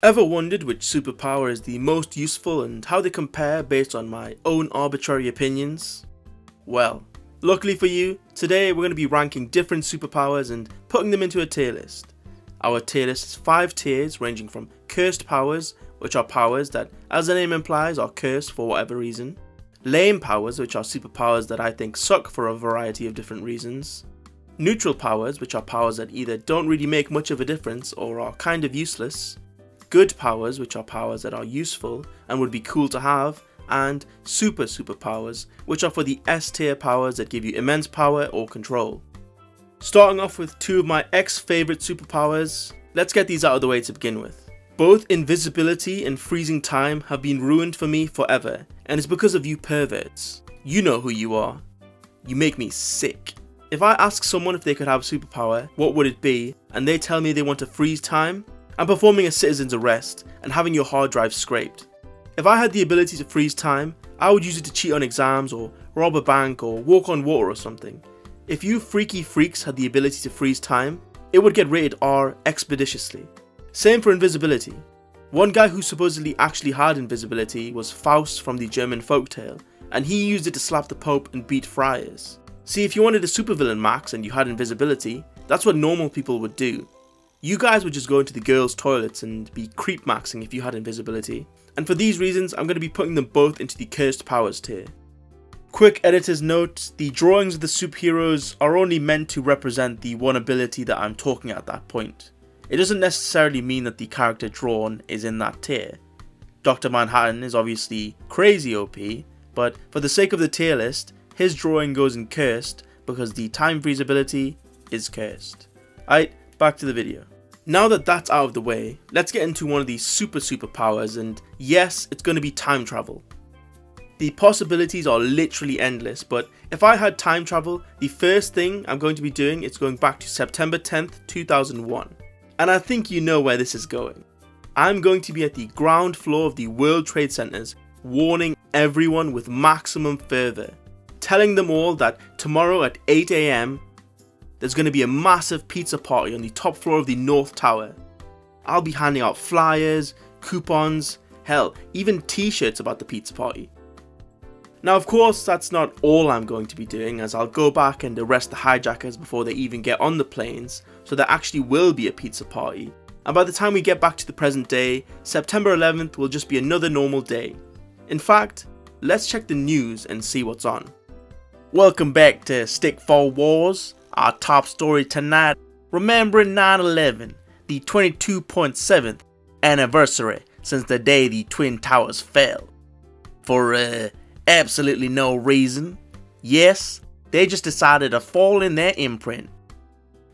Ever wondered which superpower is the most useful and how they compare based on my own arbitrary opinions? Well, luckily for you, today we're going to be ranking different superpowers and putting them into a tier list. Our tier list is 5 tiers ranging from cursed powers, which are powers that, as the name implies, are cursed for whatever reason, lame powers, which are superpowers that I think suck for a variety of different reasons, neutral powers, which are powers that either don't really make much of a difference or are kind of useless, good powers, which are powers that are useful and would be cool to have, and super superpowers, which are for the S tier powers that give you immense power or control. Starting off with two of my ex favourite superpowers, let's get these out of the way to begin with. Both invisibility and freezing time have been ruined for me forever, and it's because of you perverts. You know who you are. You make me sick. If I ask someone if they could have a superpower, what would it be, and they tell me they want to freeze time, and performing a citizen's arrest and having your hard drive scraped. If I had the ability to freeze time, I would use it to cheat on exams or rob a bank or walk on water or something. If you freaky freaks had the ability to freeze time, it would get rated R expeditiously. Same for invisibility. One guy who supposedly actually had invisibility was Faust from the German folktale, and he used it to slap the Pope and beat friars. See, if you wanted a supervillain max and you had invisibility, that's what normal people would do. You guys would just go into the girls' toilets and be creep maxing if you had invisibility. And for these reasons, I'm going to be putting them both into the cursed powers tier. Quick editor's note, the drawings of the superheroes are only meant to represent the one ability that I'm talking at that point. It doesn't necessarily mean that the character drawn is in that tier. Dr. Manhattan is obviously crazy OP, but for the sake of the tier list, his drawing goes in cursed because the time freeze ability is cursed. Alright, back to the video. Now that that's out of the way, let's get into one of these super superpowers and yes, it's going to be time travel. The possibilities are literally endless, but if I had time travel, the first thing I'm going to be doing is going back to September 10th, 2001. And I think you know where this is going. I'm going to be at the ground floor of the World Trade Centers, warning everyone with maximum fervor, telling them all that tomorrow at 8am there's going to be a massive pizza party on the top floor of the North Tower. I'll be handing out flyers, coupons, hell, even t-shirts about the pizza party. Now of course that's not all I'm going to be doing as I'll go back and arrest the hijackers before they even get on the planes so there actually will be a pizza party and by the time we get back to the present day, September 11th will just be another normal day. In fact, let's check the news and see what's on. Welcome back to Stick for Wars. Our top story tonight, remembering 9-11, the 22.7th anniversary since the day the Twin Towers fell. For uh, absolutely no reason. Yes, they just decided to fall in their imprint.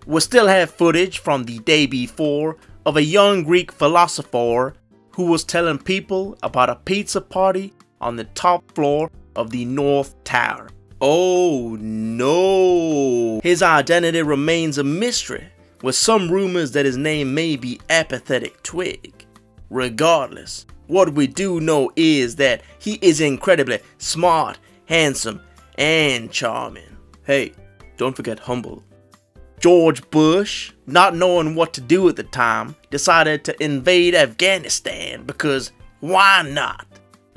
We still have footage from the day before of a young Greek philosopher who was telling people about a pizza party on the top floor of the North Tower. Oh no! His identity remains a mystery, with some rumors that his name may be Apathetic Twig. Regardless, what we do know is that he is incredibly smart, handsome, and charming. Hey, don't forget humble. George Bush, not knowing what to do at the time, decided to invade Afghanistan because why not?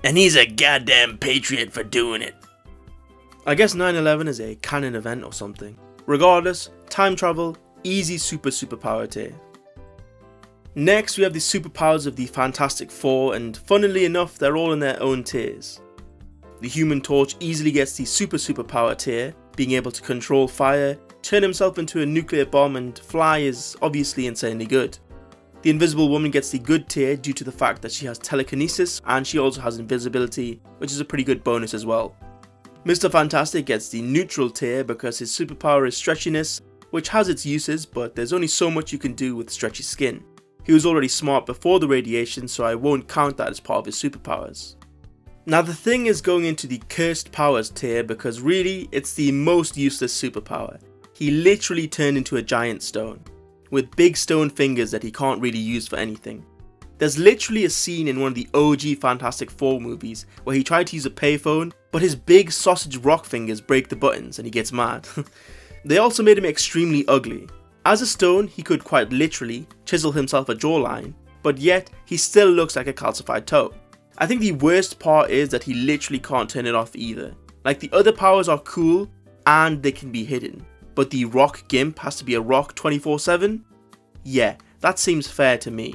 And he's a goddamn patriot for doing it. I guess 9-11 is a canon event or something. Regardless, time travel, easy super superpower tier. Next we have the superpowers of the Fantastic Four and funnily enough they're all in their own tiers. The Human Torch easily gets the super superpower tier, being able to control fire, turn himself into a nuclear bomb and fly is obviously insanely good. The Invisible Woman gets the good tier due to the fact that she has telekinesis and she also has invisibility, which is a pretty good bonus as well. Mr. Fantastic gets the neutral tier because his superpower is stretchiness, which has its uses, but there's only so much you can do with stretchy skin. He was already smart before the radiation, so I won't count that as part of his superpowers. Now the thing is going into the cursed powers tier because really it's the most useless superpower. He literally turned into a giant stone, with big stone fingers that he can't really use for anything. There's literally a scene in one of the OG Fantastic Four movies where he tried to use a payphone, but his big sausage rock fingers break the buttons and he gets mad. they also made him extremely ugly. As a stone, he could quite literally chisel himself a jawline, but yet he still looks like a calcified toe. I think the worst part is that he literally can't turn it off either. Like the other powers are cool and they can be hidden, but the rock gimp has to be a rock 24 7? Yeah, that seems fair to me.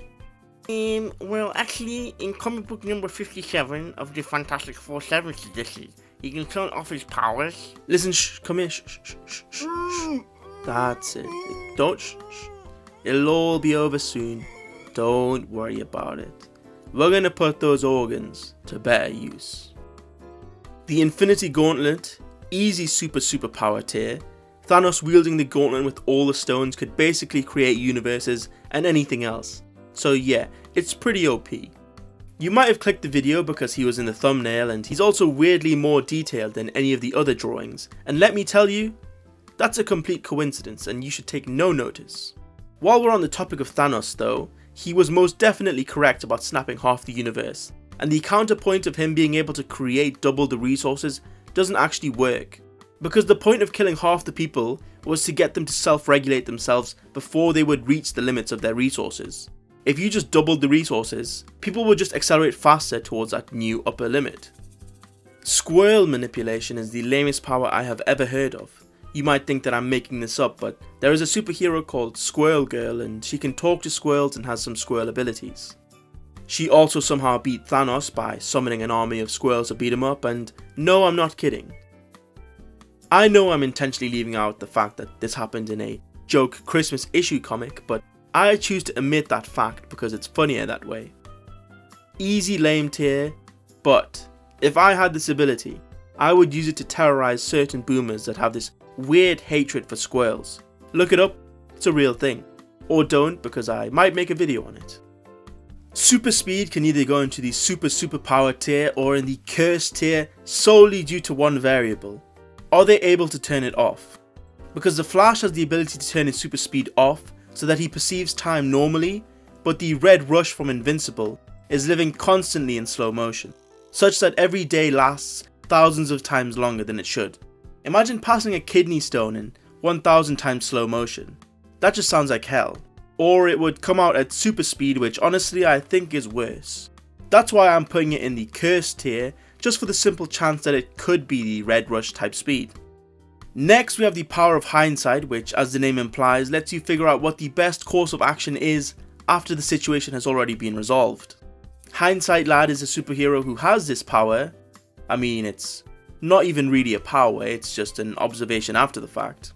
Um, well, actually, in comic book number 57 of the Fantastic Four 7th edition, he can turn off his powers. Listen, shh, come here, shh, shh, shh, shh, shh. That's it. Don't shh, shh. It'll all be over soon. Don't worry about it. We're gonna put those organs to better use. The Infinity Gauntlet, easy super superpower tier. Thanos wielding the gauntlet with all the stones could basically create universes and anything else. So yeah, it's pretty OP. You might have clicked the video because he was in the thumbnail and he's also weirdly more detailed than any of the other drawings, and let me tell you, that's a complete coincidence and you should take no notice. While we're on the topic of Thanos though, he was most definitely correct about snapping half the universe, and the counterpoint of him being able to create double the resources doesn't actually work. Because the point of killing half the people was to get them to self-regulate themselves before they would reach the limits of their resources. If you just doubled the resources, people would just accelerate faster towards that new upper limit. Squirrel manipulation is the lamest power I have ever heard of. You might think that I'm making this up, but there is a superhero called Squirrel Girl and she can talk to squirrels and has some squirrel abilities. She also somehow beat Thanos by summoning an army of squirrels to beat him up and no I'm not kidding. I know I'm intentionally leaving out the fact that this happened in a joke Christmas issue comic, but I choose to omit that fact because it's funnier that way. Easy lame tier, but if I had this ability, I would use it to terrorize certain boomers that have this weird hatred for squirrels. Look it up, it's a real thing. Or don't because I might make a video on it. Super speed can either go into the super superpower tier or in the curse tier solely due to one variable. Are they able to turn it off? Because the Flash has the ability to turn his super speed off so that he perceives time normally, but the red rush from Invincible is living constantly in slow motion, such that every day lasts thousands of times longer than it should. Imagine passing a kidney stone in 1000 times slow motion. That just sounds like hell. Or it would come out at super speed which honestly I think is worse. That's why I'm putting it in the cursed tier, just for the simple chance that it could be the red rush type speed. Next we have the power of hindsight which as the name implies lets you figure out what the best course of action is after the situation has already been resolved. Hindsight Lad is a superhero who has this power. I mean it's not even really a power, it's just an observation after the fact.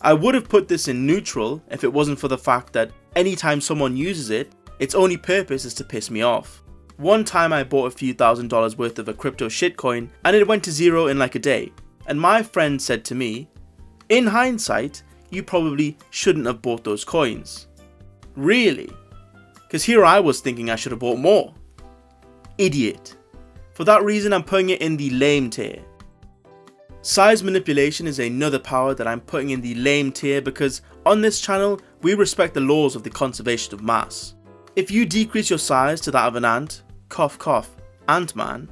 I would have put this in neutral if it wasn't for the fact that anytime someone uses it, its only purpose is to piss me off. One time I bought a few thousand dollars worth of a crypto shitcoin and it went to zero in like a day. And my friend said to me, in hindsight, you probably shouldn't have bought those coins. Really? Because here I was thinking I should have bought more. Idiot. For that reason I'm putting it in the lame tier. Size manipulation is another power that I'm putting in the lame tier because on this channel we respect the laws of the conservation of mass. If you decrease your size to that of an ant, cough cough, ant-man,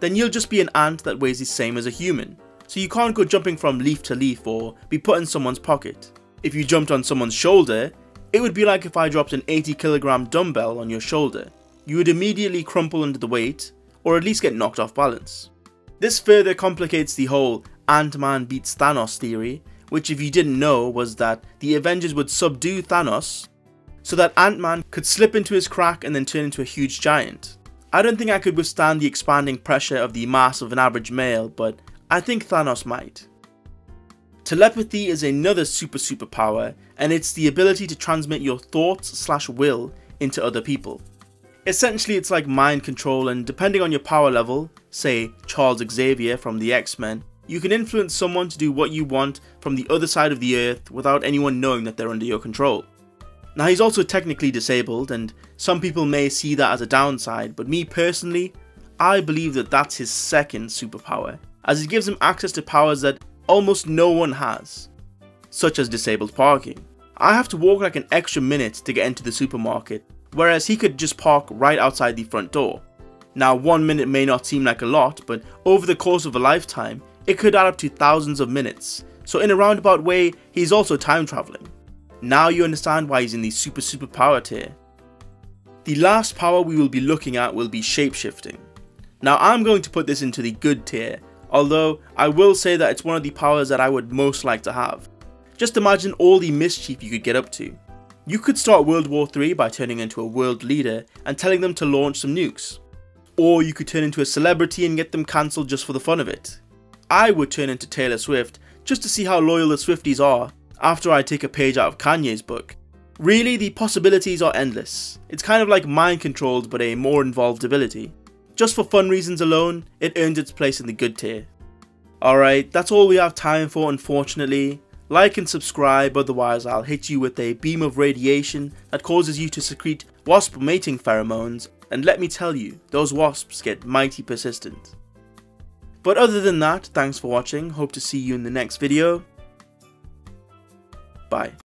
then you'll just be an ant that weighs the same as a human. So you can't go jumping from leaf to leaf or be put in someone's pocket. If you jumped on someone's shoulder, it would be like if I dropped an 80 kilogram dumbbell on your shoulder. You would immediately crumple under the weight, or at least get knocked off balance. This further complicates the whole Ant-Man beats Thanos theory, which if you didn't know was that the Avengers would subdue Thanos so that Ant-Man could slip into his crack and then turn into a huge giant. I don't think I could withstand the expanding pressure of the mass of an average male, but I think Thanos might. Telepathy is another super superpower, and it's the ability to transmit your thoughts slash will into other people. Essentially it's like mind control and depending on your power level, say Charles Xavier from the X-Men, you can influence someone to do what you want from the other side of the earth without anyone knowing that they're under your control. Now he's also technically disabled and some people may see that as a downside, but me personally, I believe that that's his second superpower, as it gives him access to powers that almost no one has, such as disabled parking. I have to walk like an extra minute to get into the supermarket, whereas he could just park right outside the front door. Now one minute may not seem like a lot, but over the course of a lifetime, it could add up to thousands of minutes, so in a roundabout way, he's also time traveling. Now you understand why he's in the super super power tier. The last power we will be looking at will be shapeshifting. Now I'm going to put this into the good tier, although I will say that it's one of the powers that I would most like to have. Just imagine all the mischief you could get up to. You could start World War 3 by turning into a world leader and telling them to launch some nukes. Or you could turn into a celebrity and get them cancelled just for the fun of it. I would turn into Taylor Swift just to see how loyal the Swifties are after I take a page out of Kanye's book. Really, the possibilities are endless. It's kind of like mind controlled but a more involved ability. Just for fun reasons alone, it earns its place in the good tier. Alright, that's all we have time for unfortunately. Like and subscribe, otherwise I'll hit you with a beam of radiation that causes you to secrete wasp mating pheromones, and let me tell you, those wasps get mighty persistent. But other than that, thanks for watching, hope to see you in the next video. Bye.